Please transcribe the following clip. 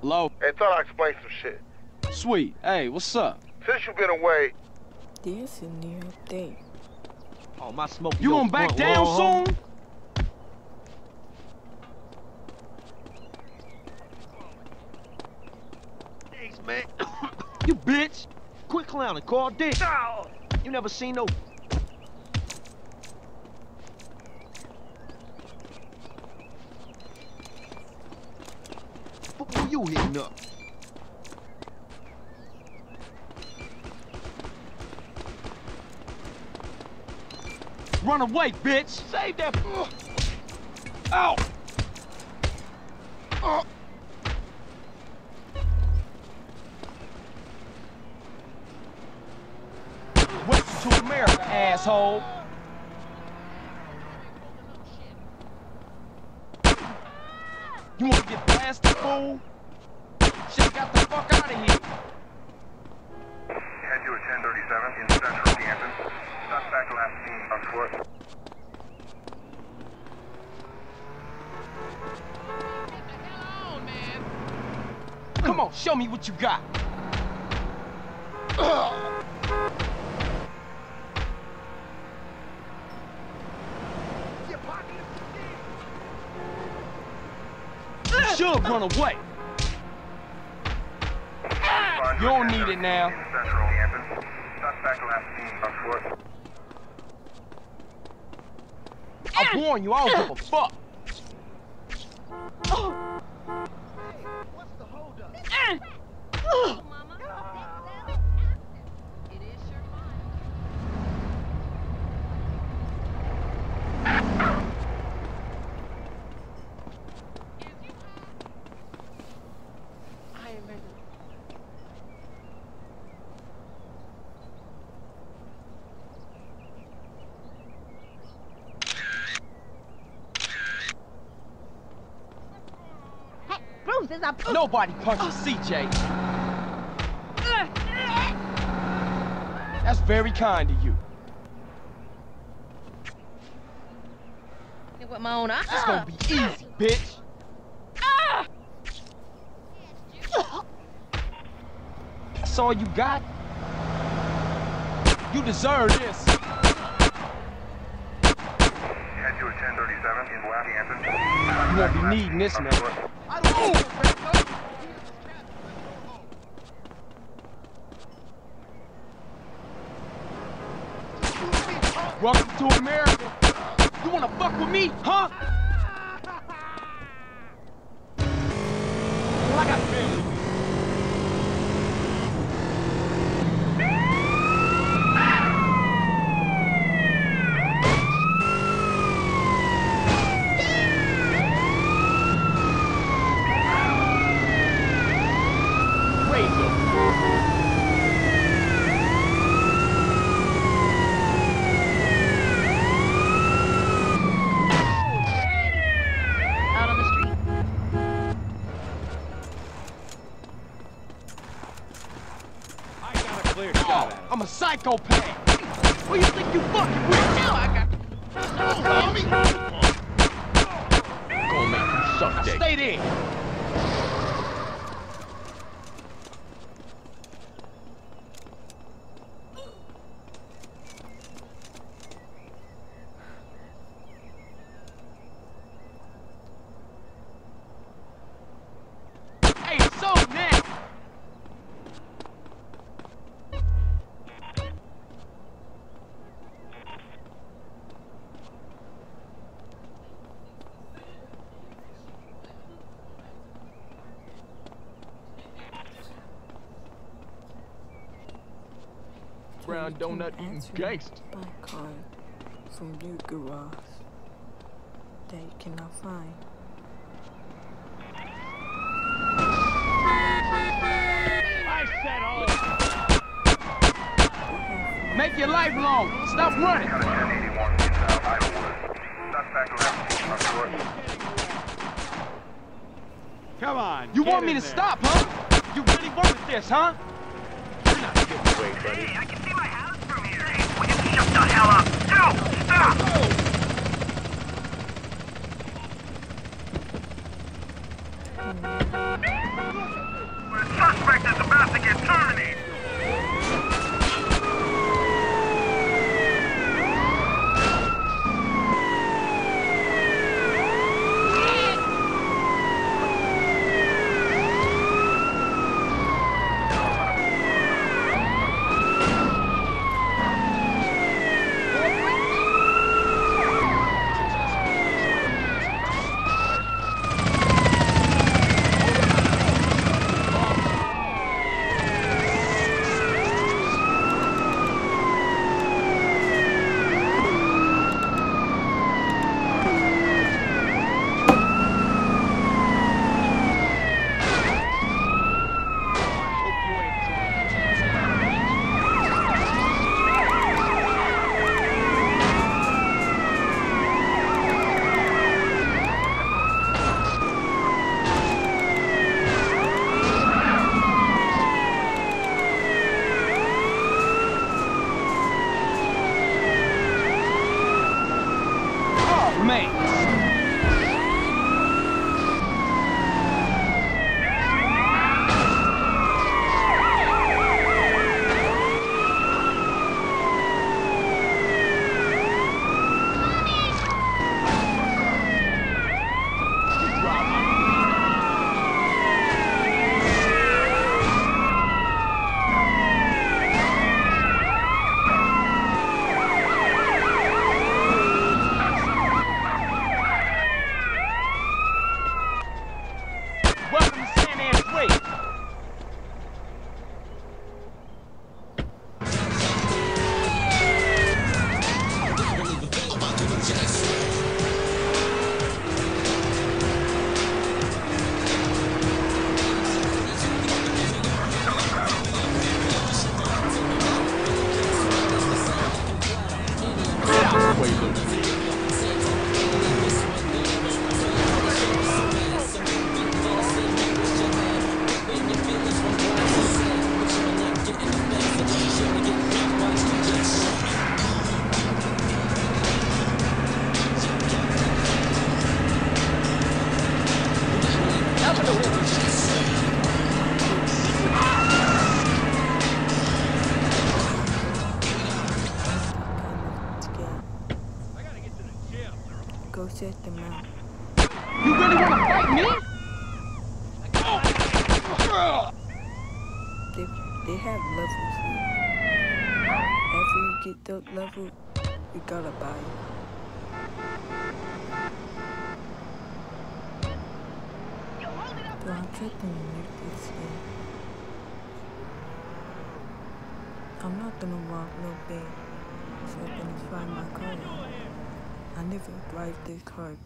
Hello? Hey, thought I'd explain some shit. Sweet. Hey, what's up? Since you've been away, This is new thing. Oh, my smoke. You gonna back down soon? Thanks, man. you bitch. Quit clowning. Call Dick. You never seen no... Were you hitting up? Run away, bitch! Save that... Ow! Oh. Welcome to America, asshole! You wanna get blasted, fool? Shit got the fuck out of here! head to a 1037 in central Ganton. Suspect last seen on foot. Come on, show me what you got! Should run away! You don't need it now. I warn you, I don't give a fuck! A Nobody punches CJ. That's very kind of you. with my own eyes. It's gonna be easy, bitch. That's all you got? You deserve this. To a 1037 in West Ganton. You won't be needing this now. Welcome to America. You wanna fuck with me, huh? Well, I got family. Razor. Out on the street. I got a clear shot at him. I'm a psychopath. Who you think you fucking with? Now I got. Gonna make you suck dick. Stay there. Hey, so now. Brown donut eating gangster. By card from Blue Garage that you cannot find. Make your life long. Stop running. Got a 1081 in South Idlewood. Suspect last seen on foot. Come on. You get want me to there. stop, huh? You really wanted this, huh? You're not getting away, buddy. Welcome to San Andreas. Check them out. You really want to fight me? They, they have levels here. After you get that level, you gotta buy it. Bro, I'm trying to make this game. I'm not gonna walk no bed, so I'm gonna find my car. I never drive this car